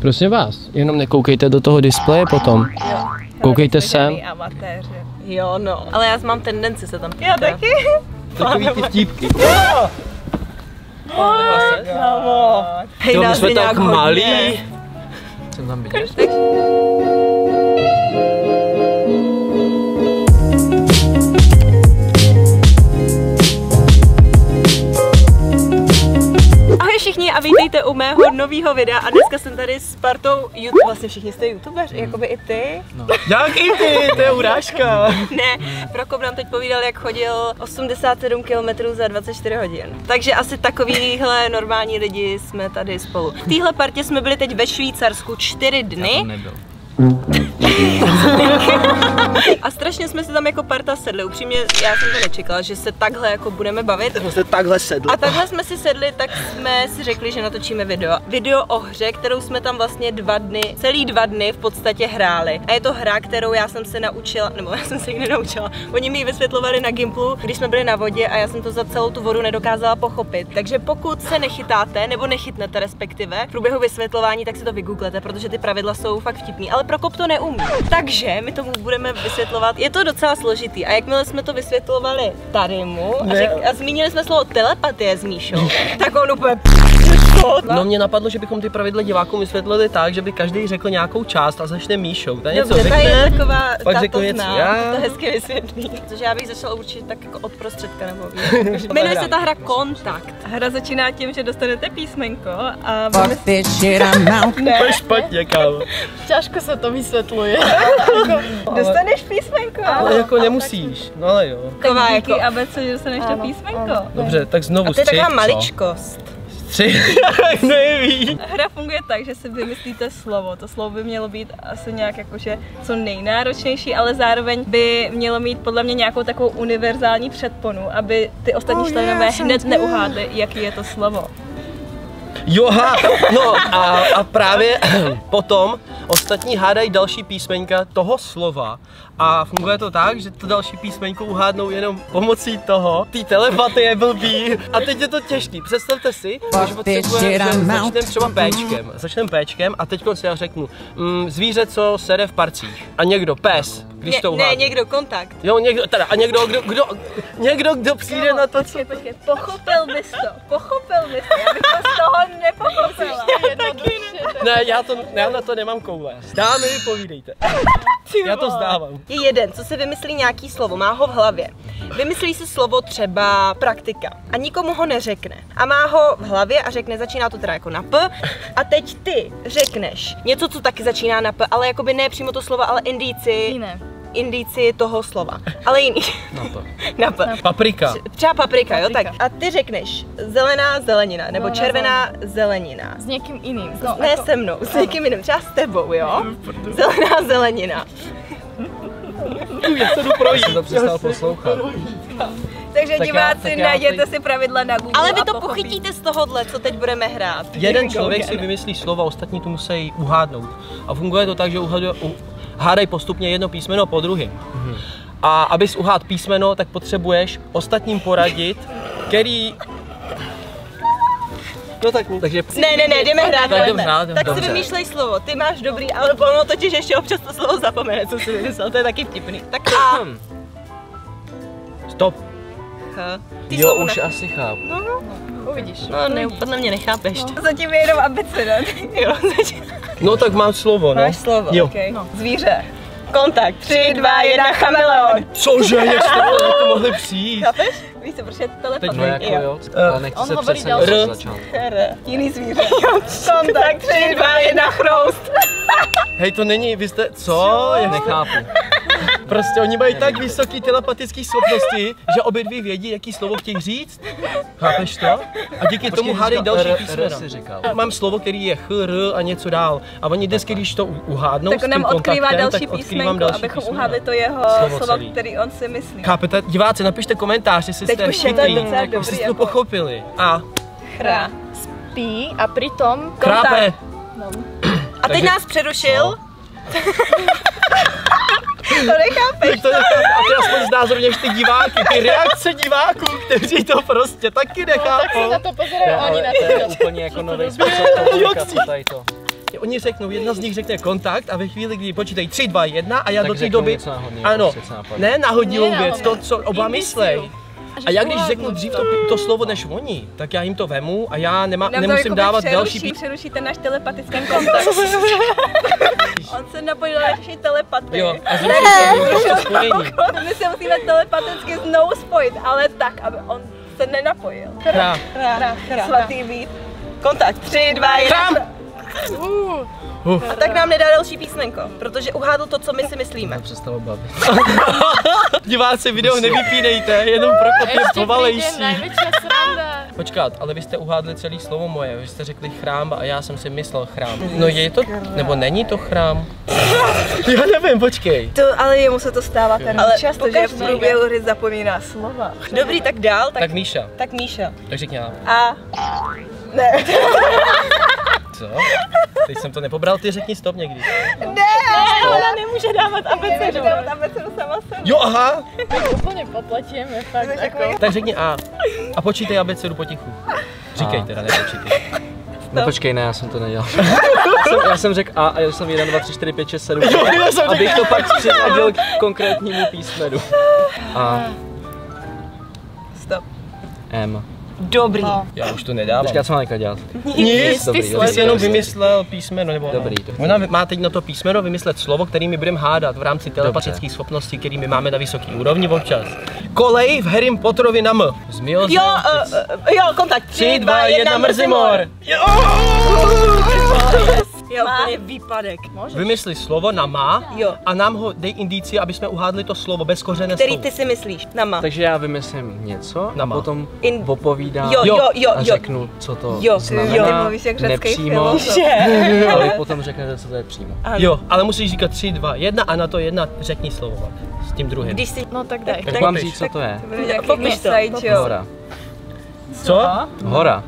Prosím vás, jenom nekoukejte do toho displeje potom. Koukejte sem. Amatéři. Jo, no. Ale já mám tendenci se tam Já taky. Takový ty vtípky. Kámo. Hej, Jo, my nás jsme je tak nějak malí. hodně. Jsem tam viděl. Ahoj všichni a vítejte u mého nového videa a dneska jsem tady s partou YouTube, vlastně všichni jste youtubeři, jakoby i ty. Jak i ty, to je urážka. Ne, Prokop nám teď povídal, jak chodil 87 km za 24 hodin. Takže asi takovýhle normální lidi jsme tady spolu. V téhle partě jsme byli teď ve Švýcarsku 4 dny. nebyl. A strašně jsme si tam jako parta sedli. Upřímně, já jsem to nečekala, že se takhle jako budeme bavit. Jsme se takhle sedli. A takhle jsme si sedli, tak jsme si řekli, že natočíme video. Video o hře, kterou jsme tam vlastně dva dny, celý dva dny v podstatě hráli. A je to hra, kterou já jsem se naučila, nebo já jsem se ji nenaučila. Oni mi ji vysvětlovali na Gimplu, když jsme byli na vodě a já jsem to za celou tu vodu nedokázala pochopit. Takže pokud se nechytáte, nebo nechytnete respektive v průběhu vysvětlování, tak si to vygooglete, protože ty pravidla jsou fakt vtipný. Ale Prokop to neumí. Takže my tomu budeme vysvětlovat. Je to docela složitý. A jakmile jsme to vysvětlovali tady mu a, řek, a zmínili jsme slovo telepatie s Míšou, tak on úplně No mě napadlo, že bychom ty pravidla divákům vysvětlili tak, že by každý řekl nějakou část a začne Míšou. Ta něco Dobře, tady je řekne, taková, pak to něco já. to hezky vysvětlí. Protože já bych začala určitě tak jako od prostředka nebo víc. Jmenuje se ta hra Kontakt. Hra začíná tím, že dostanete písmenko a Fuck this shit, I'm out. to je špatně, kámo. Těžko se to vysvětluje. dostaneš písmenko. Ale jako nemusíš, no ale jo. Taková Tak jako, díky ABC, že dostaneš to písmenko. Dobře, tak znovu a to je střih, taková co? maličkost. Střih, neví. Hra funguje tak, že si vymyslíte slovo. To slovo by mělo být asi nějak jakože co nejnáročnější, ale zároveň by mělo mít podle mě nějakou takovou univerzální předponu, aby ty ostatní Oh, členové yeah, hned neuhádli, jaký je to slovo. Joha, no a, a právě potom ostatní hádají další písmenka toho slova a funguje to tak, že to další písmenko uhádnou jenom pomocí toho, té telepatie blbý a teď je to těžký. Představte si, že potřebujeme, začneme třeba péčkem, začneme péčkem a teď si já řeknu mm, zvíře, co sede v parcích a někdo, pes, když Ne, to ne, uhádne. někdo kontakt. Jo, někdo, teda, a někdo, kdo, kdo, někdo, kdo přijde na to, co... Počkej, počkej, pochopil bys to, pochopil bys to, já bych to z toho nepochopila. Ne, já, to, já na to nemám koule. Dámy, povídejte. Já to zdávám. Je jeden, co si vymyslí nějaký slovo, má ho v hlavě. Vymyslí si slovo třeba praktika a nikomu ho neřekne. A má ho v hlavě a řekne, začíná to teda jako na P. A teď ty řekneš něco, co taky začíná na P, ale jakoby ne přímo to slovo, ale indíci, Jiné. indíci toho slova. Ale jiný. Na to. na P. Paprika. Třeba paprika, jo? Paprika. Tak a ty řekneš zelená zelenina, nebo Zelená červená zelenina. S někým jiným. No, Ne se mnou, s někým jiným, třeba s tebou, jo? Zelená zelenina. Já se jdu projít. Jsem to přestal poslouchat. Takže Tak já- diváci, tak já najděte teď- si pravidla na Google Ale vy a to pochytíte z tohohle, co teď budeme hrát. Jeden člověk si vymyslí slova, ostatní to musí uhádnout. A funguje to tak, že uhadu- u- hádají postupně jedno písmeno po druhém. A abys uhád písmeno, tak potřebuješ ostatním poradit, který... No tak, takže... Ne, ne, ne, jdeme hrát. Tak jdeme. jdeme hrát, tak si vymýšlej slovo, ty máš dobrý, ale ono totiž ještě občas to slovo zapomene, co si vymyslel, to je taky vtipný. Tak a, Stop. Ty Jo, slovo už ne... asi chápu. Uvidíš. No, ne, podle mě nechápeš to. Zatím je jenom abeceda. Jo, začíná. No tak mám slovo, no. Máš slovo, Jo. okay. No, zvíře. Kontakt, 3, 2, 1, chameleon. Cože, jak jste to mohli přijít? Chápeš? Co, protože. Teď No jako Jo. jo, ale nechci on se hovorí další. od R. R. Jiný zvíře. Kontakt, 3, 2, 1, chroust. Hej, to není, vy jste, co? Jak Nechápu. Prostě oni mají tak vysoký telepatický schopnosti, že obě dvě vědí, jaký slovo chtějí říct. Chápeš to? A díky tomu hádají další písmena. si říkal. Mám slovo, který je ch, r a něco dál. A oni vždycky, když to uhádnou Tak s on tím nám odkrývá kontaktem, další písmenko, další abychom písmena. uhádli to jeho Slovo který on si myslí. Chápete? Diváci, napište komentář, jestli jste už je to chytrý, jestli dobrý, jste to jako- pochopili. A Chra. Spí a přitom... chrápe. A teď Takže- nás přerušil. To nechápeš. Tak to nechápu. A ty aspoň znázorněš ty diváky, ty reakce diváků, kteří to prostě taky Tak se nechápou. na to pozerají To, ani na to je to. úplně jako nový způsob komunikace tady to. Oni řeknou, jedna z nich řekne kontakt a ve chvíli, kdy počítají 3, 2, 1 a já Tak do té doby... něco náhodného, ano, prostě, ne nahodilou Ne věc, to, náhodnou. co oba myslej. A já když řeknu dřív to, to slovo než oni, tak já jim to vemu a já nema, Nám to nemusím jakoby dávat přeruší, další pí... Přeruší ten náš telepatický kontakt. On se napojil na naší telepatii. Jo, a zrušil jsem to spojení. My se musíme telepaticky znovu spojit, ale tak, aby on se nenapojil. Hra. Hra, hra. Svatý být. Kontakt. 3, 2, 1. Chrám! A tak nám nedá další písmenko, protože uhádl to, co my si myslíme. Přestalo bavit. Diváci, video nevypínejte, jenom Prokop je povalejší. Počkat, ale vy jste uhádli celý slovo moje, vy jste řekli chrám a já jsem si myslel chrám. No je to, nebo není to chrám? Já nevím, počkej. To, ale jemu se to stává ten Ale často, že v průběhu hry zapomíná slova. Dobrý, tak dál, tak, Tak tak, Míša, tak Míša. tak řekni já. A Ne, Co? Teď jsem to nepobral, ty řekni stop někdy. ona nemůže dávat abecedu. Nemůžu tam abecedu sama sebe. Jo, aha, Úplně poplatíme, fakt jako. tak řekni A. A počítej abecedu potichu. Říkej A. teda, nepočítej. No počkej, ne, já jsem to nedělal. já, jsem, já jsem řekl A a jel jsem 1, 2, 3, 4, 5, 6, 7, já jsem abych to pak předadil k konkrétnímu písmenu. A, Stop. M. Dobrý. No. Já už to nedávám. Počkej, co mám dělat? Nic, Dobrý, ty dobrý, jsi jenom dobrý. vymyslel písmeno, nebo Dobrý, chci. Ona má teď na to písmeno vymyslet slovo, kterými budeme hádat v rámci telepatických schopností, kterými máme na vysoký úrovni občas. Kolej v Harry Potterovi na M. Zmil Jo, uh, jo, kontakt. 3, 2, 1, mrzimor. Jo! Jo, úplně výpadek. Vymysli slovo na má Jo. a nám ho dej indici, aby jsme uhádli to slovo bez kořené Který slovo. ty si myslíš? Nama. Takže já vymyslím něco Nama. a potom In- opovídám Jo, jo, jo, a jo. řeknu, co to Jo, znamená. jo. Ty mluvíš jak nepřímo, ale potom řeknete, co to je přímo. Jo, ale musíš říkat 3, 2, 1 a na to jedna řekni slovo. S tím druhým. Když si... No tak dej. Tak mám říct, co to je. Popiš to, jo. Hora. Co? Hora.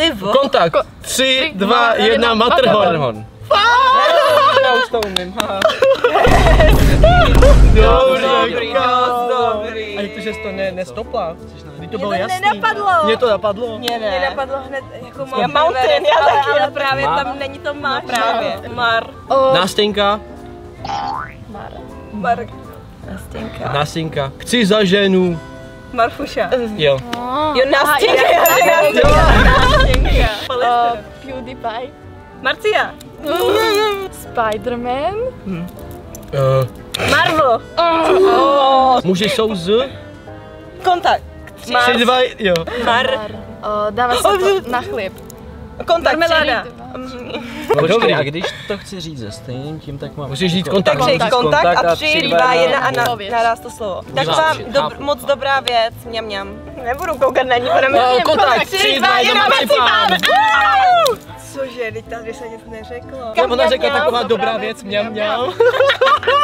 Ty vo... Kontakt. 3, 2, 1, Matterhorn. Matterhorn. Já už to umím. haha. Dobrý, Dobrý, dobrý. A jak to, že jsi to ne, nestopla? Když to Mě bylo to jasný. nenapadlo. Mě to napadlo. Mě ne. napadlo hned jako Já Mount Mountain, já ale, taky, ale právě Mar. tam není to máš. právě. Mar. Nástěnka. Mar. Mar. Nastěnka. Nástěnka. Chci za ženu. Marfuša. Jo. Jo, nastěnka. Nástěnka. O, PewDiePie. Marcia. Spider-Man. Uh, Marvel. muži jsou z... Kontakt. Tři, dva, jo. Mar. O, dává se to na chlieb. Kontakt. Marmeláda. Počkej, Dobrý. a když to chci říct ze stejným tím, tak mám... Musíš říct jako- kontakt. Tak řekni Říct kontakt a tři, dva, jedna, a na, pověz. naraz to slovo. Tak vám dob, moc dobrá věc, mňam mňam. Nebudu koukat na ní, budeme... Uh, kontakt. Tři, dva, jedna, marcipán. Cože, teď tady se nic neřeklo. Ona mňam, řekla taková dobrá věc, mňam, mňam.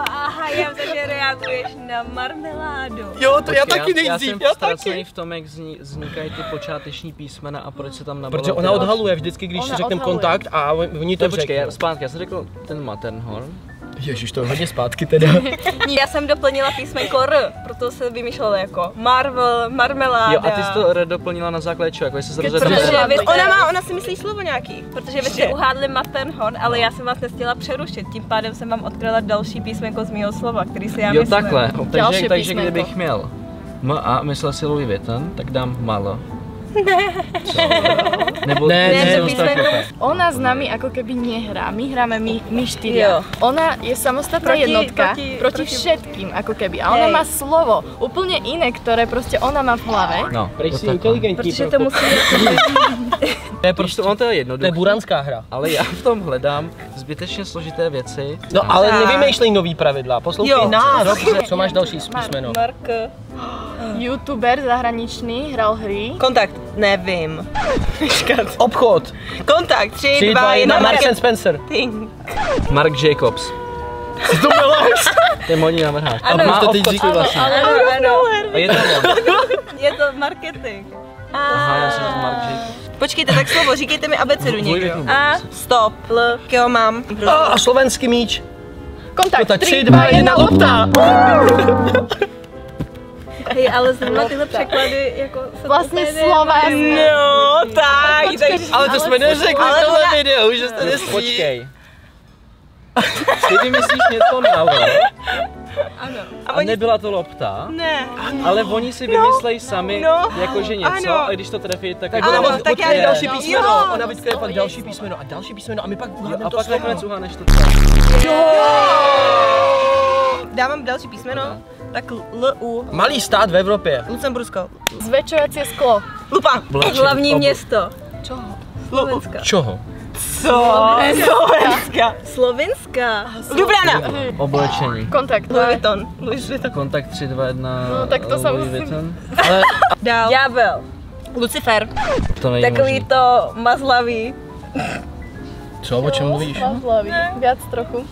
Jo, aha, já takže reaguješ na marmeládu. Jo, to já Počkej, taky já, nejdřív, jsem já ztracený taky. v tom, jak zni- vznikají ty počáteční písmena a proč se tam nabalilo. Protože ona odhaluje vždycky, když řekneme kontakt a oni To to počkej, já, řeknou. zpátky, já jsem řekl ten Matterhorn. Ježiš, to je hodně zpátky teda. Já jsem doplnila písmenko R, proto se vymýšlelo jako Marvel, marmeláda. Jo, a ty jsi to R doplnila na základě čeho, jako jestli se jste, Ona má, ona si myslí slovo nějaký. protože vy jste uhádli Matterhorn, ale já jsem vás nechtěla přerušit, tím pádem jsem vám odkryla další písmenko z mého slova, který si já Jo, myslím. takhle. Další Takže, takže písmenko. kdybych měl M a myslel si Louis Vuitton, tak dám malo. Co? Nebo Ne, ne, to to písmenko- takhle. Ona s nami ako keby nehrá, my hráme my, my štyria. Jo. Ona je samostatná Proti- jednotka proti- proti, proti- všetkým, ako keby. A ona Hej. má slovo úplne iné, ktoré proste ona má v hlave. No, Prej to si inteligentní. Protože to musí To je Prostě on to je to je buranská hra. ale já v tom hledám zbytečně složité věci. No ale nevymýšlej nový pravidla, poslouchej Jo. nás. Dobře, co máš další písmeno? Mark. Youtuber zahraničný hral hry. Kontakt. Nevím. Obchod. Kontakt. Tři, 3, dva, 2, 1, jedna, Marks and. Spencer. Mark Jacobs. To miláš? To je modní navrhář. Ano, má už to teď obchod říkal. vlastní. Ano, ano. A je to on. Je to marketing. Aha, já jsem řekl Mark Jacobs. Počkejte, tak slovo, říkejte mi abecedu někdo. A, stop, L, jo mám. A, a slovenský míč. Kontakt, Tak 3, 3, 2, 2, 1, 1, lopta. Hej, ale zrovna tyhle překlady jako se Vlastně slova No, tak, takže... Ale to jsme neřekli ale v tohle ona- videu, že jste nesmí. Počkej. Ty vymyslíš něco na Ano. a nebyla to lopta, Ne. ale oni si vymyslejí sami no, jakože něco ano. a když to trefí, tak Tak Ano, ona tak tak já další Jo. písmeno, ona vytkne pak další písmeno a další písmeno a my pak Jo, uhneme a to pak nakonec uháneš to celé. Dávám další písmeno. Tak L, U. Malý stát v Evropě. Lucembursko. Zväčšovacie sklo. Lupa. Hlavní město. Čoho? Slovenska. Čoho? Co? Slovenska. Slovenska. Ljubljana. Oblečení. Kontakt. Louis Vuitton. Louis Vuitton. Kontakt 3, 2, 1, No, tak to Louis samozřejmě. Vuitton. Ale Dál. Ďábel. Lucifer. To není Takový možný. to mazlavý. co, o čem mluvíš? Mazlavý. Viac trochu.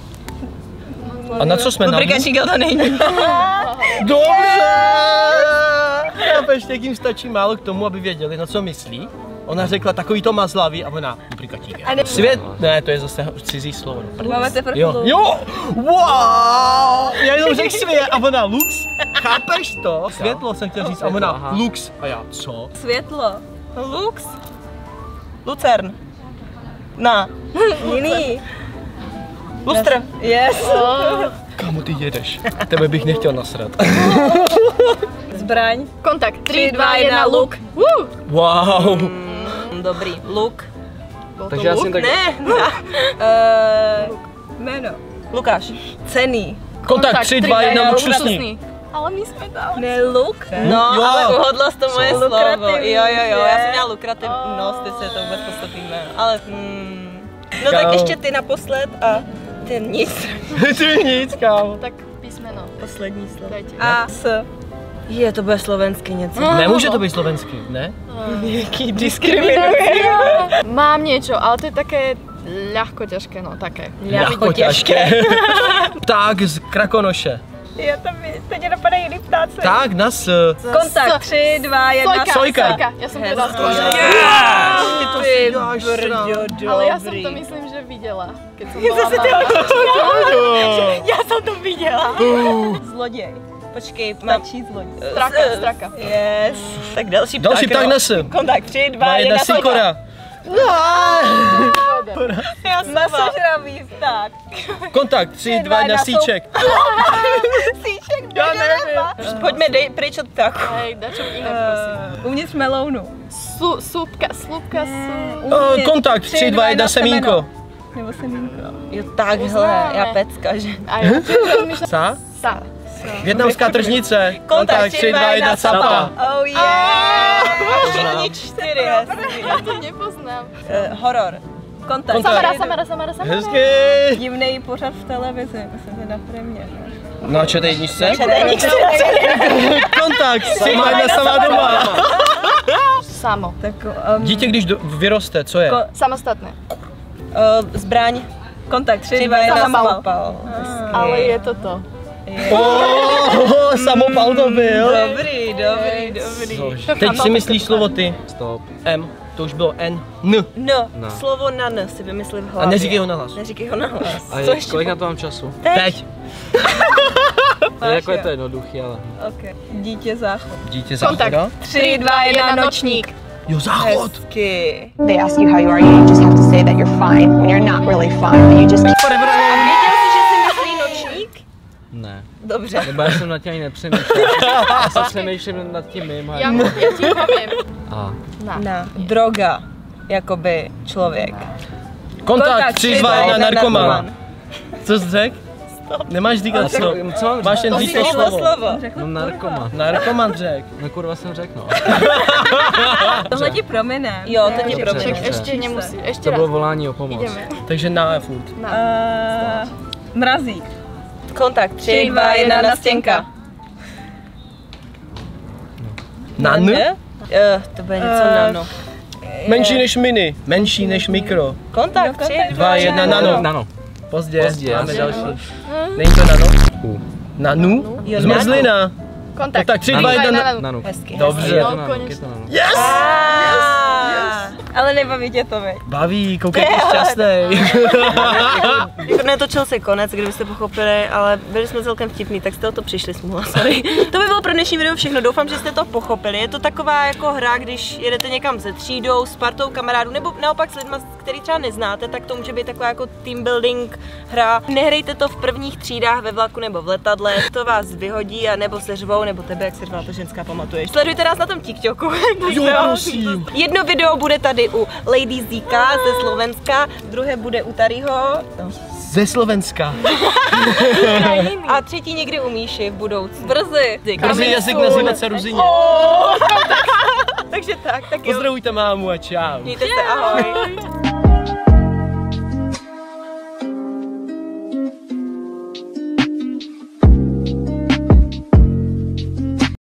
A na co jsme na Lubrikační to není. Dobře! Chápeš, jak jim stačí málo k tomu, aby věděli, na co myslí. Ona řekla takový to mazlavý a ona lubrikační. A ne- Svět, ne, to je zase cizí slovo. no. Máme teprve Jo, jo, wow, já jenom řekl svět a ona lux, chápeš to? Světlo jsem chtěl říct a ona lux a já co? Světlo. Lux. Lucern. Na. Jiný. Lustr. Yes. Kamu ty jedeš? Tebe bych nechtěl nasrat. Zbraň. Kontakt. 3, Tři, 2, dva, 1, jedna, luk. Woo! Wow. Mm, Dobrý. Luk. Takže já luk? jsem tak... Ne. Uh, jméno. Lukáš. Cený. Kontakt 3, 2, 1, luxusní. luxusní. Ale my jsme tam. Ne luk. No, Jo. ale uhodla jsi to moje slovo. Lukrativní, Jo, jo, jo, já jsem měla lukrativnost, ty se to vůbec podstatný jméno. Ale, hmm. No tak Kámo. ještě ty naposled a ty nic. Ty nic, kámo. Tak písmeno. Poslední slovo. Dajte. A s. Je, to bude slovensky něco. Nemůže to být slovenský, ne? Jaký diskriminuje. Mám niečo, ale to je také ľahko ťažké, no také. Jako těžké. tak z Krakonoše. Já tam teď mě napadají jiný ptáci. Tak, na s. Kontakt 3, 2, 1. Sojka, Sojka. sojka. Ja som povedala sojka. Ty si děláš brďo, Ale som dobrý. to myslím, že videla, keď som bola malá. Já jsem to viděla. Zloděj. Počkej, mám... Zloděj. Straka, straka. Yes. Tak další pták. Další pták s. Kontakt 3, 2, Dva, 1, jedna sikora. Já jsem Masožravý pták. Kontakt 3, 2, 1, síček. Síček, Já nevím. Pojďme dej pryč od ptáku. Hej, dačo iné, prosím. Uh, uvnitř melounu. Su, súpka, slupka, su... Eh, Uvnitř. Kontakt 3, 2, 1, semínko. Nebo semínko. Jo, takhle, já pecka, že? A rozmýšľam. Sa? Sa. Větnamská tržnice. Kontakt 3, 2, 1, sapa. Oh yeah! Všichni čtyři. Ja to nepoznám. Eh, Horor. Kontakt. Kontakt. Samara, Samara, Samara, Samara. Hezky. Divný pořad v televizi, myslím, že na premě. Na čete jedničce? Kontakt 3, 2, 1, sama doma. Samo. Tak, um, Dítě, když do, vyroste, co je? Ko- Samostatné. Eh, Zbraň. kontakt 3, 3, 2, 2, 1, 1, Samopal. samopal. Ale je to to. Oh, samopal to byl. Dobrý, dobrý, dobrý. Teď si myslíš slovo ty. Stop. M. To už bylo N. N. No, No. slovo na N si vymyslím v A hlavě. neříkej ho na hlas. Neříkej ho na hlas. A je, ještě? kolik na to mám času? Teď. Je, jako je to jednoduchý, ale... Okay. Dítě záchod. Dítě Kontakt. záchoda. 3, 2, 1, nočník. Jo, záchod. Hezky. They ask you how you are, you just have to say that you're fine when you're not really fine. But you just A věděl jsi, že si myslí nočník? Ne. Dobře. Nebo já jsem nad tím ani nepřemýšlel. Já jsem přemýšlím nad tím mým. Ja, ja ti poviem. A. Na. Na. Droga. Jakoby člověk. Kontakt 3, 2, 1, narkoman. narkoman. Co jsi řekl? Nemáš říkat slovo. Co mám Máš jen to slovo. slovo. slovo. No narkoma. Narkoman řek. No kurva jsem řekl, no. Tohle ti promine. Jo, to ti promine. Ešte nemusí. Ešte To bylo volání o pomoc. Ideme. Takže na furt. Na. Uh, mrazík. Kontakt 3, 2, 1, na stěnka. Na N? Uh, to bude něco nano. Menší než mini. Menší než mikro. Kontakt 3, 2, 1, nano. Nano. Pozdě. Pozdě, Máme další. Není to nano? U. Nanu? Jo, Zmrzlina. Kontakt. Tak 3, 2, Nano. 1, Nano. Nano. Hezky. Dobře. Je to No, nano, konečně. je to nano. Yes! Ah, Ale nebaví tě to, vy. Baví, koukej, jsi šťastný. Jako netočil se konec, kdybyste pochopili, ale byli jsme celkem vtipní, tak jste o to přišli smůla, sorry. To by bylo pro dnešní video všechno, doufám, že jste to pochopili. Je to taková jako hra, když jedete někam se třídou, s partou kamarádů, nebo naopak s lidmi, který třeba neznáte, tak to může být taková jako team building hra. Nehrejte to v prvních třídách ve vlaku nebo v letadle, to vás vyhodí a nebo se řvou, nebo tebe, jak se řvala ta ženská, pamatuješ. Sledujte nás na tom TikToku. Jo. Jedno video bude tady u Lady Zika ze Slovenska, druhé bude u Taryho. Ze Slovenska. A třetí někdy u Míši v budoucnu. Brzy. Brzy jazyk nazývat se Ruzině. Takže tak, tak jo. Pozdravujte mámu a čau. Mějte se, ahoj.